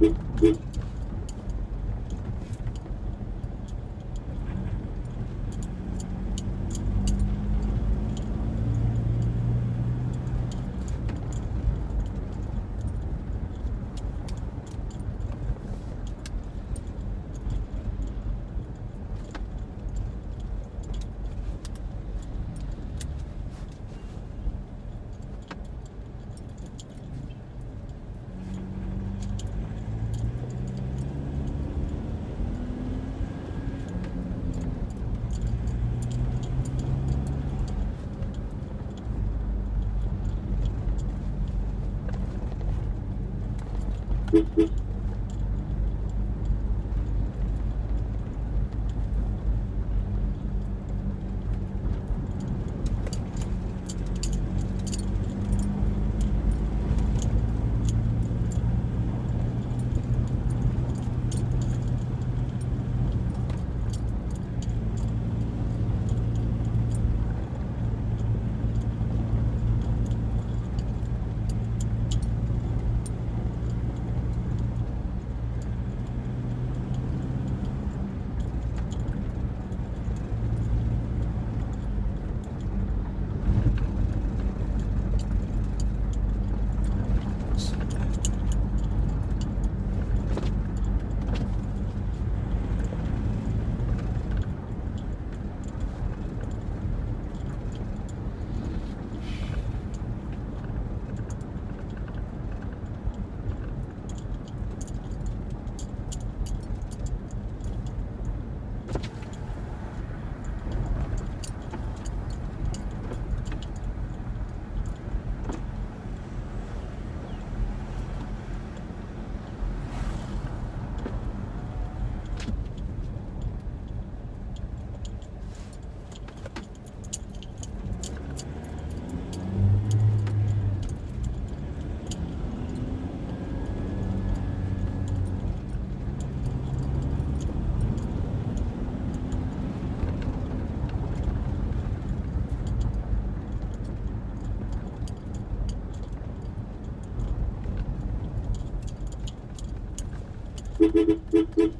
Thank you. Thank you. thank